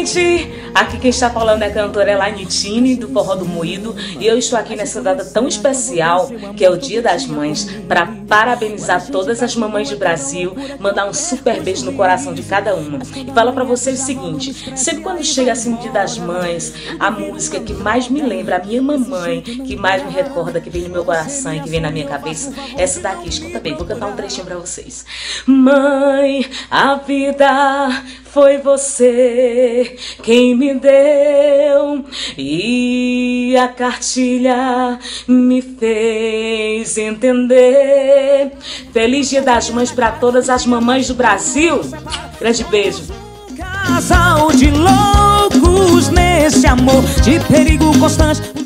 一起 Aqui quem está falando é a cantora Elaine Tini, do Forró do Moído, e eu estou aqui nessa data tão especial, que é o Dia das Mães, para parabenizar todas as mamães do Brasil, mandar um super beijo no coração de cada uma. E falar para vocês o seguinte, sempre quando chega assim o Dia das Mães, a música que mais me lembra a minha mamãe, que mais me recorda, que vem no meu coração e que vem na minha cabeça, é essa daqui, escuta bem, vou cantar um trechinho para vocês. Mãe, a vida foi você quem me deu e a cartilha me fez entender. Feliz Dia das Mães para todas as mamães do Brasil. Grande beijo. Casal de loucos nesse amor de perigo constante.